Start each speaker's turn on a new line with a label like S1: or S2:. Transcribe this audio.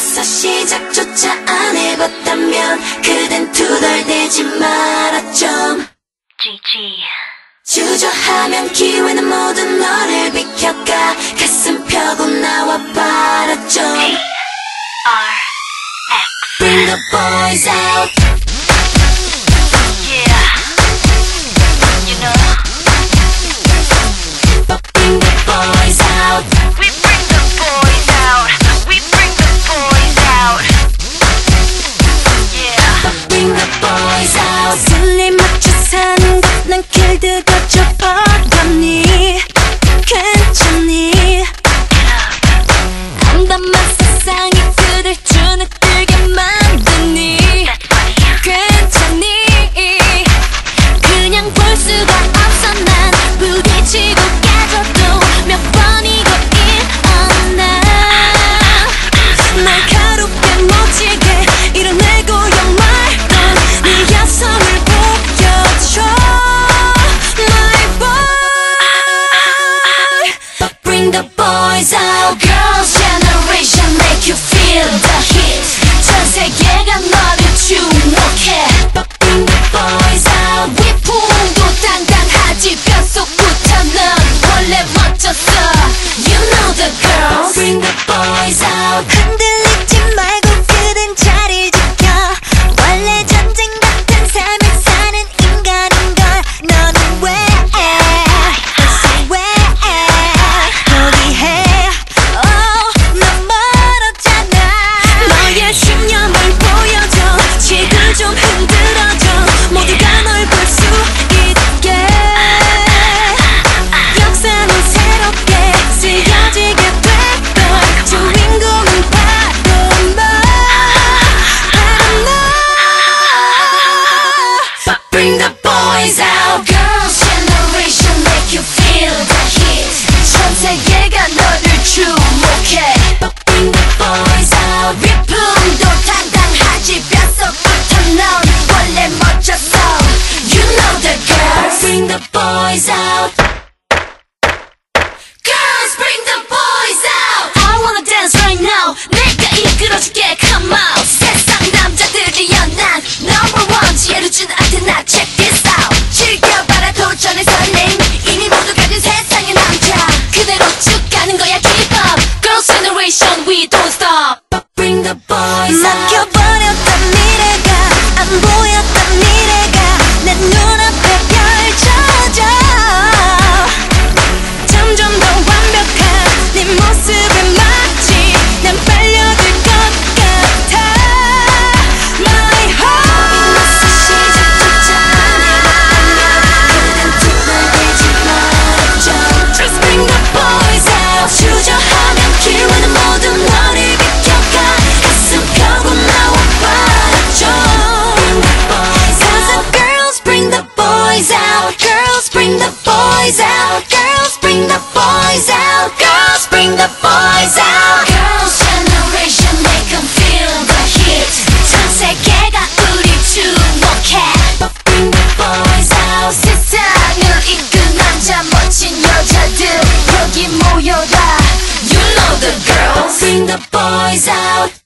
S1: 벌써 시작조차 안 해봤다면 그댄 투덜대지 마라 좀.
S2: GG
S1: 주저하면 기회는 모두 너를 비켜가 가슴 펴고 나와 봐라 좀. Bring the boys out bring the boys out.
S2: bring the boys out.
S1: generation
S3: we don't 이끈 남자 멋진 여자들. 여기 모여라.
S1: You know the girls. Bring the boys out.